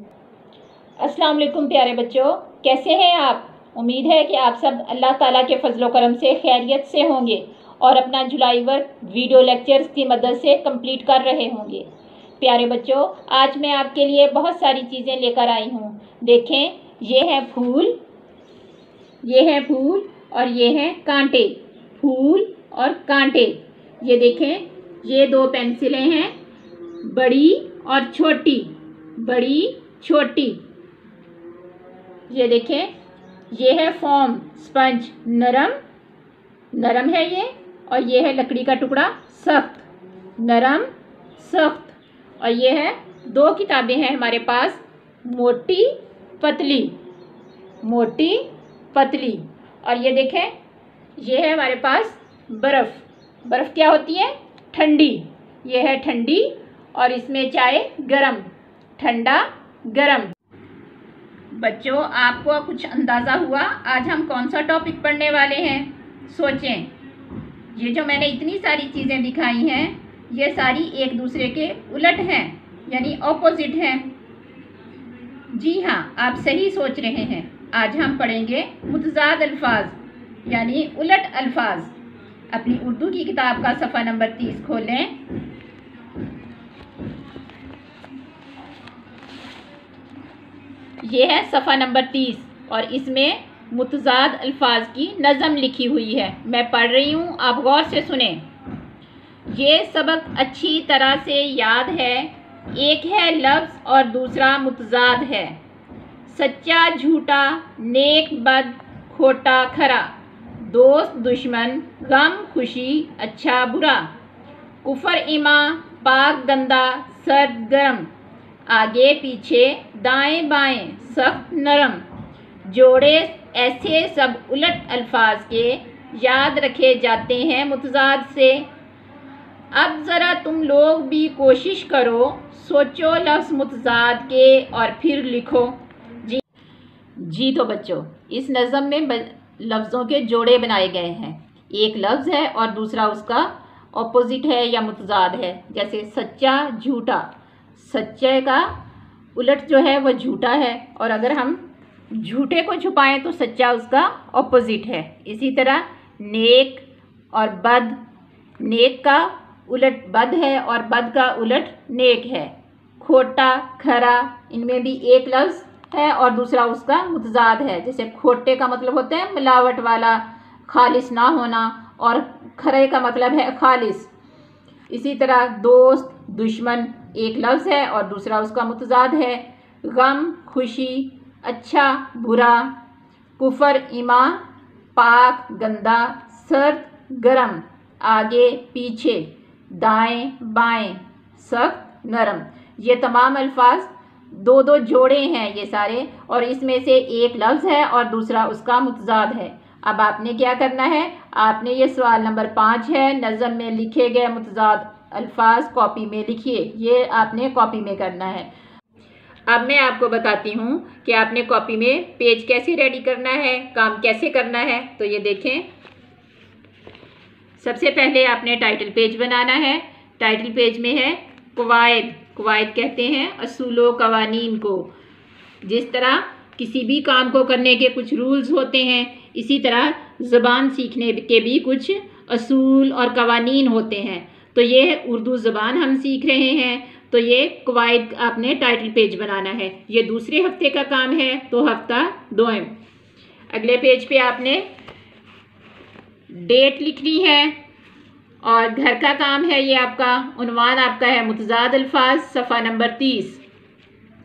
अस्सलाम वालेकुम प्यारे बच्चों, कैसे हैं आप? उम्मीद है कि आप सब अल्लाह ताला के फजलो करम से, खैरियत से होंगे और अपना जुलाई वर्क वीडियो लेक्चर्स की मदद से कंप्लीट कर रहे होंगे। प्यारे बच्चों, आज मैं आपके लिए बहुत सारी चीज़ें लेकर आई हूँ। देखें, ये हैं फूल, ये हैं फूल और ये हैं कांटे, फूल और कांटे। ये देखें, ये दो पेंसिलें हैं, बड़ी और छोटी, बड़ी छोटी। ये देखें, ये है फॉर्म स्पंज नरम। नरम है ये, और ये है लकड़ी का टुकड़ा, सख्त। नरम, सख्त। और ये है, दो किताबें हैं हमारे पास, मोटी, पतली। मोटी, पतली। और ये देखें, ये है हमारे पास बर्फ़। बर्फ़ क्या होती है? ठंडी। ये है ठंडी, और इसमें चाय गरम। ठंडा गरम। बच्चों, आपको कुछ अंदाज़ा हुआ आज हम कौन सा टॉपिक पढ़ने वाले हैं? सोचें। ये जो मैंने इतनी सारी चीज़ें दिखाई हैं, ये सारी एक दूसरे के उलट हैं, यानी ऑपोजिट हैं। जी हाँ आप सही सोच रहे हैं। आज हम पढ़ेंगे मुतजाद अल्फाज, यानी उलट अल्फाज। अपनी उर्दू की किताब का सफ़ा नंबर तीस खोलें। ये है सफ़ा नंबर तीस और इसमें मुतजाद अल्फाज की नज़म लिखी हुई है। मैं पढ़ रही हूँ, आप गौर से सुने। ये सबक अच्छी तरह से याद है। एक है लफ्ज़ और दूसरा मुतजाद है। सच्चा, झूठा, नेक, बद, खोटा, खरा। दोस्त, दुश्मन, गम, खुशी अच्छा बुरा। कुफर, इमा, पाक, गंदा, सर्द, गर्म। आगे पीछे दाएँ बाएँ, सख्त नरम। जोड़े ऐसे सब उलट अल्फाज के याद रखे जाते हैं मुतजाद से। अब ज़रा तुम लोग भी कोशिश करो, सोचो लफ्ज़ मुतजाद के और फिर लिखो। जी। जी तो बच्चों, इस नज़म में लफ्ज़ों के जोड़े बनाए गए हैं। एक लफ्ज़ है और दूसरा उसका ऑपोजिट है या मुतजाद है, जैसे सच्चा, झूठा। सच्चे का उलट जो है वह झूठा है। और अगर हम झूठे को छुपाएँ तो सच्चा उसका ऑपोजिट है। इसी तरह नेक और बद, नेक का उलट बद है और बद का उलट नेक है। खोटा, खरा, इनमें भी एक लफ्ज़ है और दूसरा उसका मुतजाद है। जैसे खोटे का मतलब होता है, मिलावट वाला खालिस ना होना और खरे का मतलब है खालिस इसी तरह दोस्त, दुश्मन एक लफ्ज़ है और दूसरा उसका मुतजाद है। गम, खुशी अच्छा बुरा, कुफर, इमा, पाक, गंदा, सर्द, गरम, आगे, पीछे, दाएँ, बाएँ, सख्त, नरम। ये तमाम अल्फाज दो दो जोड़े हैं ये सारे और इसमें से एक लफ्ज़ है और दूसरा उसका मुतजाद है। अब आपने क्या करना है? आपने ये सवाल नंबर पाँच है, नज़म में लिखे गए मुतजाद अल्फाज कॉपी में लिखिए, ये आपने कॉपी में करना है। अब मैं आपको बताती हूँ कि आपने कॉपी में पेज कैसे रेडी करना है, काम कैसे करना है तो ये देखें। सबसे पहले आपने टाइटल पेज बनाना है। टाइटल पेज में है कवायद कवायद कहते हैं असूलो कवानीन को। जिस तरह किसी भी काम को करने के कुछ रूल्स होते हैं, इसी तरह ज़बान सीखने के भी कुछ असूल और कवानीन होते हैं। तो ये उर्दू ज़बान हम सीख रहे हैं। तो ये कवायद आपने टाइटल पेज बनाना है। ये दूसरे हफ़्ते का काम है तो हफ़्ता दोम अगले पेज पे आपने डेट लिखनी है और घर का काम है ये आपका। उनवान आपका है मुतजाद अल्फाज, सफ़ा नंबर तीस।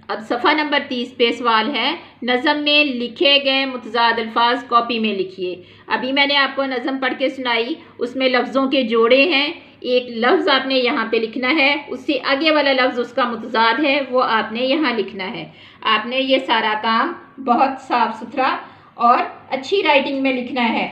अब सफ़ा नंबर तीस पे सवाल है, नज़म में लिखे गए मुतजाद अल्फाज कॉपी में लिखिए। अभी मैंने आपको नज़म पढ़ के सुनाई, उसमें लफ्ज़ों के जोड़े हैं। एक लफ्ज़ आपने यहाँ पे लिखना है उससे आगे वाला लफ्ज़ उसका मुतजाद है वो आपने यहाँ लिखना है। आपने ये सारा काम बहुत साफ़ सुथरा और अच्छी राइटिंग में लिखना है।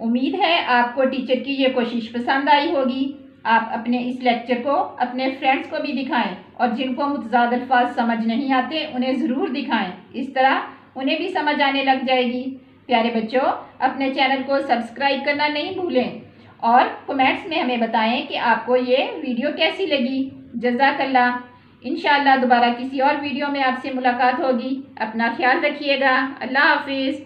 उम्मीद है आपको टीचर की ये कोशिश पसंद आई होगी। आप अपने इस लेक्चर को अपने फ्रेंड्स को भी दिखाएँ और जिनको मुतजाद अल्फाज समझ नहीं आते उन्हें ज़रूर दिखाएँ। इस तरह उन्हें भी समझ आने लग जाएगी। प्यारे बच्चों अपने चैनल को सब्सक्राइब करना नहीं भूलें और कमेंट्स में हमें बताएँ कि आपको ये वीडियो कैसी लगी। जजाकल्ला। इन दोबारा किसी और वीडियो में आपसे मुलाकात होगी। अपना ख्याल रखिएगा। अल्लाह हाफिज़।